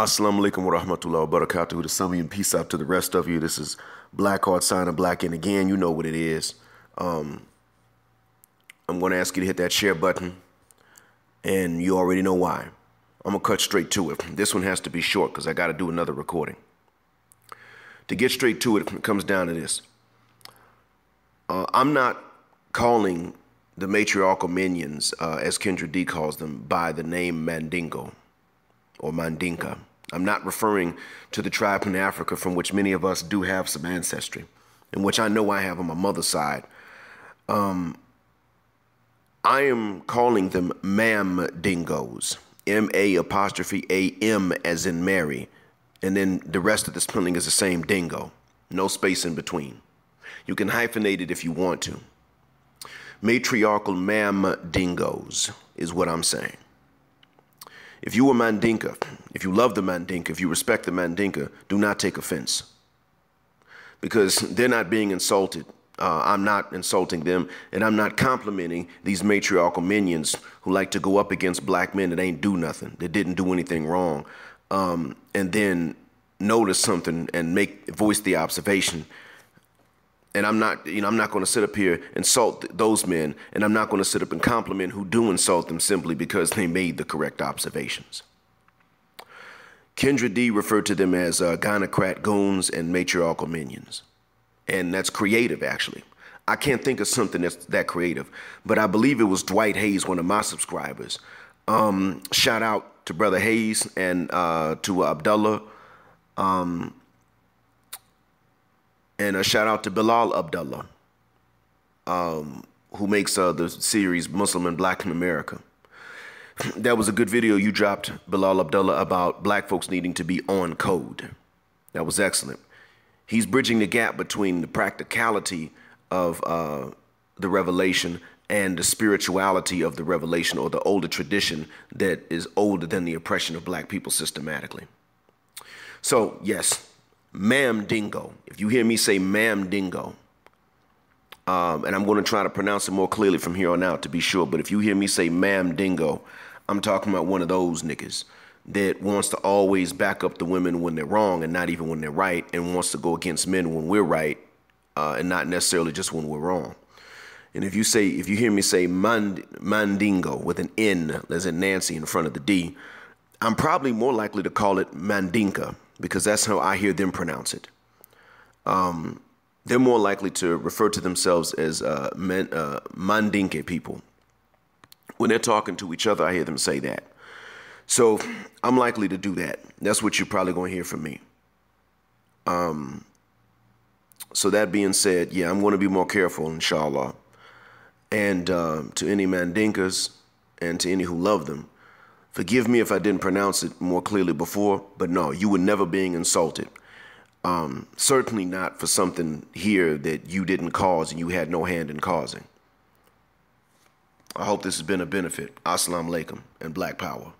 Assalamu alaikum wa rahmatullahi wa barakatuh. To some of you and peace out to the rest of you. This is Black Heart signing Black and again. You know what it is. Um, I'm going to ask you to hit that share button, and you already know why. I'm going to cut straight to it. This one has to be short because I got to do another recording. To get straight to it, it comes down to this. Uh, I'm not calling the matriarchal minions, uh, as Kendra D calls them, by the name Mandingo or Mandinka. I'm not referring to the tribe in Africa from which many of us do have some ancestry, in which I know I have on my mother's side. Um, I am calling them Mam Dingoes, M A apostrophe A M as in Mary, and then the rest of the spelling is the same dingo, no space in between. You can hyphenate it if you want to. Matriarchal Mam Dingoes is what I'm saying. If you were Mandinka, if you love the Mandinka, if you respect the Mandinka, do not take offense. Because they're not being insulted. Uh, I'm not insulting them, and I'm not complimenting these matriarchal minions who like to go up against black men that ain't do nothing, that didn't do anything wrong, um, and then notice something and make voice the observation and I'm not, you know, I'm not going to sit up here and insult those men, and I'm not going to sit up and compliment who do insult them simply because they made the correct observations. Kendra D referred to them as uh, gynocrat goons and matriarchal minions, and that's creative, actually. I can't think of something that's that creative, but I believe it was Dwight Hayes, one of my subscribers. Um, shout out to Brother Hayes and uh, to Abdullah. Um, and a shout out to Bilal Abdullah, um, who makes uh, the series Muslim and Black in America. that was a good video you dropped, Bilal Abdullah, about black folks needing to be on code. That was excellent. He's bridging the gap between the practicality of uh, the revelation and the spirituality of the revelation or the older tradition that is older than the oppression of black people systematically. So, yes, Maamdingo. If you hear me say Maamdingo, um, and I'm going to try to pronounce it more clearly from here on out to be sure, but if you hear me say Maamdingo, I'm talking about one of those niggas that wants to always back up the women when they're wrong and not even when they're right, and wants to go against men when we're right uh, and not necessarily just when we're wrong. And if you say, if you hear me say Mand- Mandingo with an N, as in Nancy in front of the D, I'm probably more likely to call it Mandinka because that's how I hear them pronounce it. Um, they're more likely to refer to themselves as uh, men, uh, Mandinke people. When they're talking to each other, I hear them say that. So I'm likely to do that. That's what you're probably going to hear from me. Um, so that being said, yeah, I'm going to be more careful, inshallah. And uh, to any Mandinkas and to any who love them, Forgive me if I didn't pronounce it more clearly before, but no, you were never being insulted. Um, certainly not for something here that you didn't cause and you had no hand in causing. I hope this has been a benefit. Assalamu alaikum and black power.